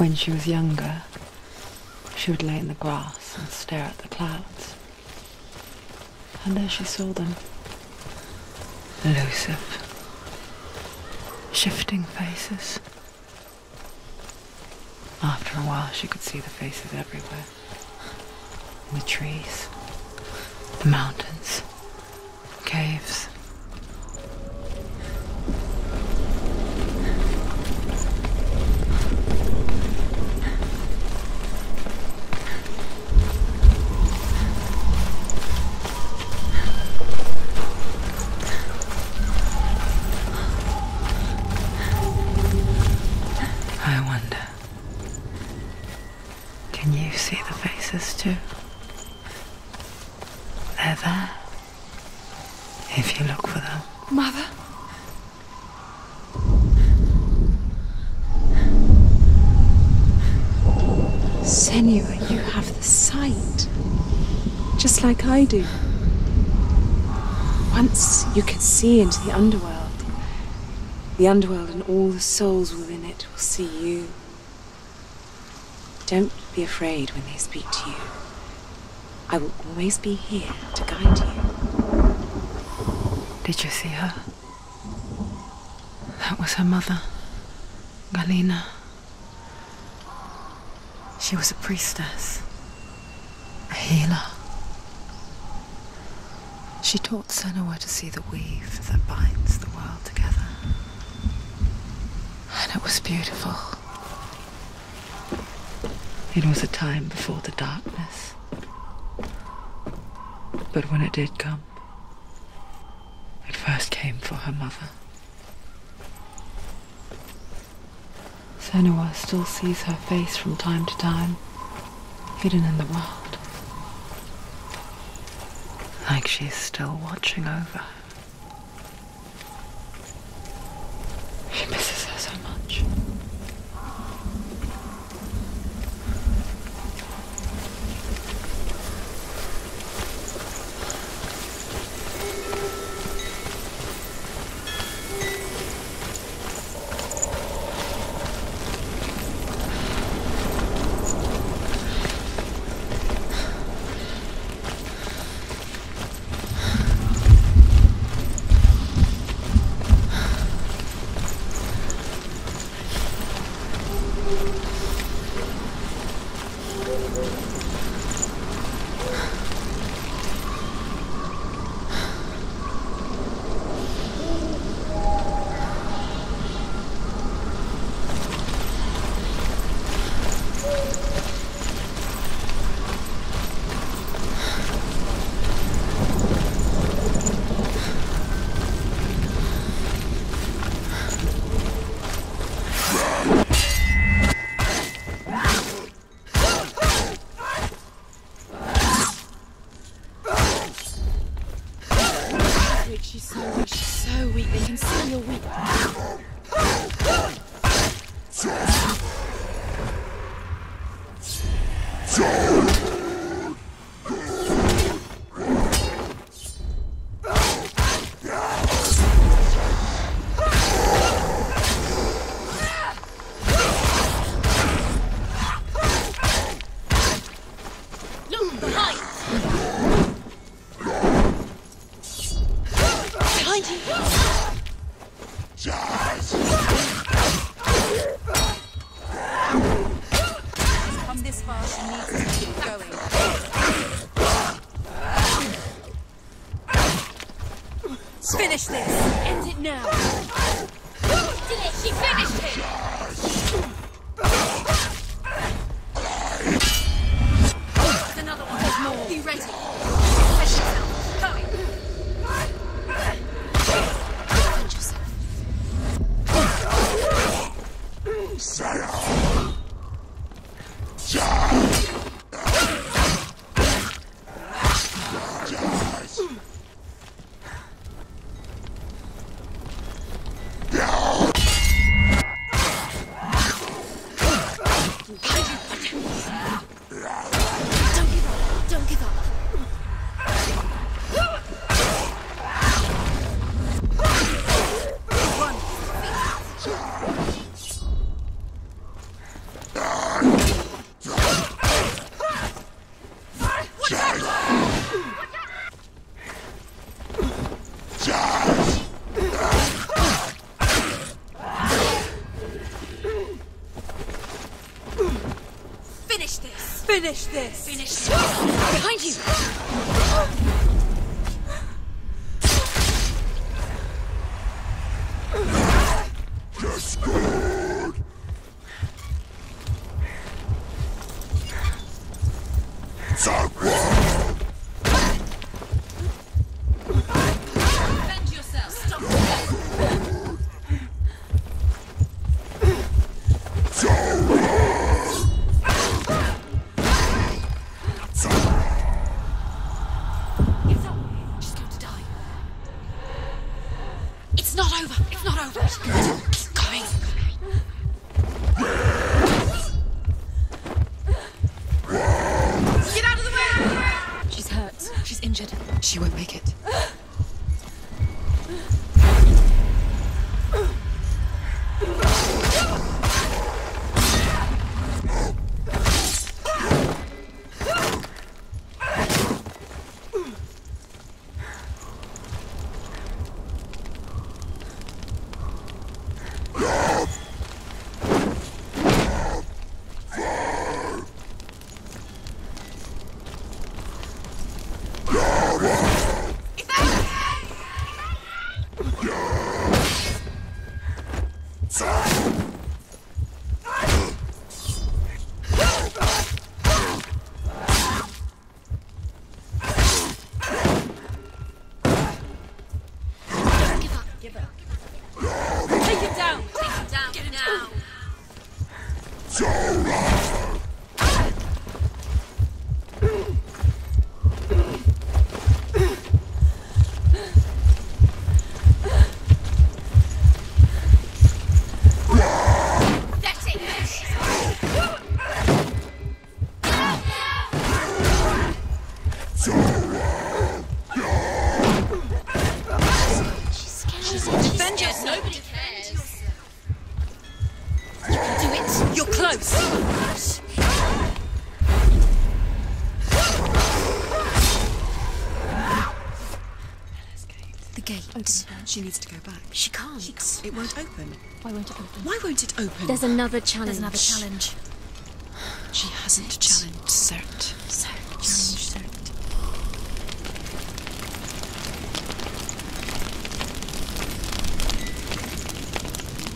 When she was younger, she would lay in the grass and stare at the clouds. And there she saw them. Elusive, shifting faces. After a while, she could see the faces everywhere. In the trees, the mountains, If you look for them. Mother? Senua, you have the sight. Just like I do. Once you can see into the underworld. The underworld and all the souls within it will see you. Don't be afraid when they speak to you. I will always be here to guide you. Did you see her? That was her mother, Galena. She was a priestess, a healer. She taught Senua to see the weave that binds the world together. And it was beautiful. It was a time before the darkness. But when it did come, first came for her mother. Senua still sees her face from time to time, hidden in the world. Like she's still watching over her. Look Finish this! End it now! Did it! She finished it! Finish this. Finish this. Behind you. It's not over. It's not over. Keep. Down. Take him down. Get him now. That's She needs to go back. She can't. It won't open. Why won't it open? Why won't it open? There's another challenge. There's another challenge. She hasn't challenged Surtr.